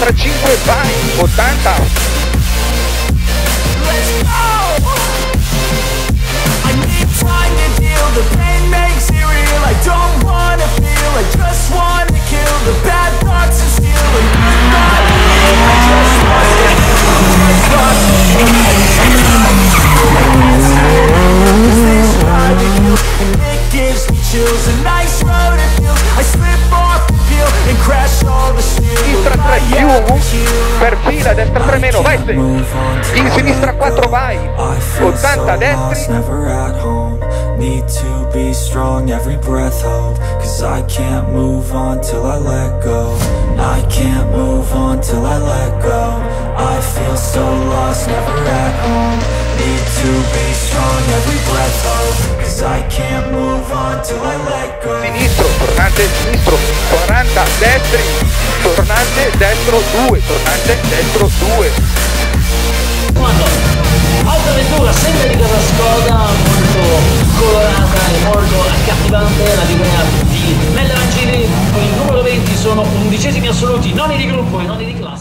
3-5 fai 80 per fila, destra 3 meno, vai, in sinistra let 4 go. vai, I feel 80 so destri, Need to be strong, every breath hold Cause I can't move on till I let go I can't move on till I let go I feel so lost, never at home Need to be strong, every breath hold Cause I can't move on till I let go sinistro, tornante sinistro, 40, destri, destro 2, tornante destro 2, Quando Alta vettura sempre di casa Skoda molto colorata e molto accattivante la livrea di Melle Angeli con il numero 20 sono undicesimi assoluti non i di gruppo e non i di classe